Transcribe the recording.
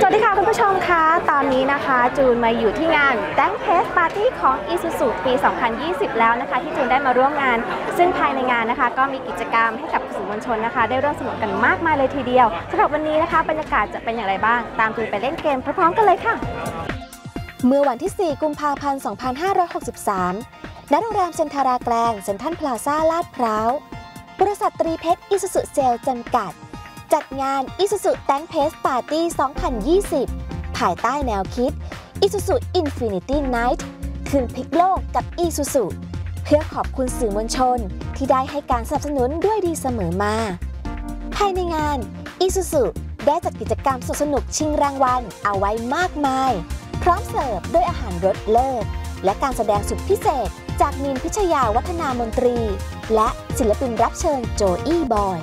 สวัสดีค่ะคุณผู้ชมคะตอนนี้นะคะจูนมาอยู่ที่งาน t h งเพ p ปาร์ตี้ของ Isuzu ปี 2020 แล้วนะคะ ที่จูนได้มาร่วมงาน ซึ่งภายในงานนะคะ ก็มีกิจกรรมให้กับสื่อมวลชนนะคะ ได้ร่วมสนุกกันมากมายเลยทีเดียวสำหรับวันนี้นะคะบรรยากาศจะเป็นอย่างไรบ้าง ตามจูนไปเล่นเกมพร้อมๆกันเลยค่ะ เมื่อวันที่ 4 กุมภาพันธ์ 2563 ณ โรงแรมเซ็นทาราแกรนด์เซ็นทรัลพลาซ่าลาดพร้าวบริษัทตรีเพชรอีซูซุเซลส์จำกัด จัดงาน Isuzu Tank Pace Party 2020 ภายใต้แนวคิด Isuzu Infinity Night คืนพลิกโลกกับ Isuzu เพื่อขอบคุณสื่อมวลชนที่ได้ให้การสนับสนุนด้วยดีเสมอมา ภายในงาน Isuzu ได้จัดกิจกรรมสนุกชิงรางวัลเอาไว้มากมาย พร้อมเสิร์ฟด้วยอาหารรสเลิศและการแสดงสุดพิเศษ จากมีนพิชยาวัฒนามนตรี และศิลปินรับเชิญโจอี้บอย